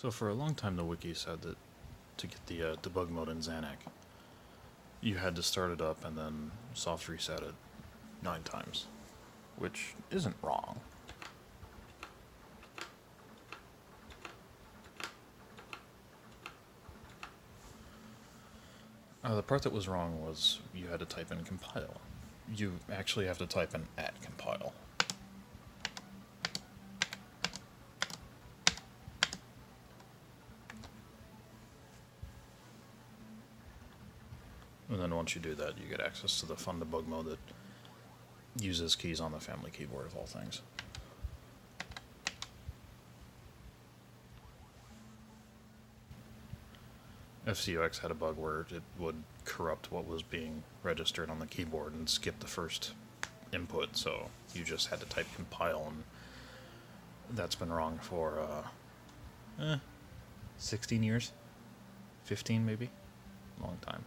So for a long time, the wiki said that to get the uh, debug mode in Zanac, you had to start it up and then soft reset it nine times, which isn't wrong. Uh, the part that was wrong was you had to type in compile. You actually have to type in at compile. And then once you do that, you get access to the fun debug mode that uses keys on the Famicom keyboard of all things. FCEUX had a bug where it would corrupt what was being registered on the keyboard and skip the first input, so you just had to type compile, and that's been wrong for, uh, eh, 16 years? 15 maybe? Long time.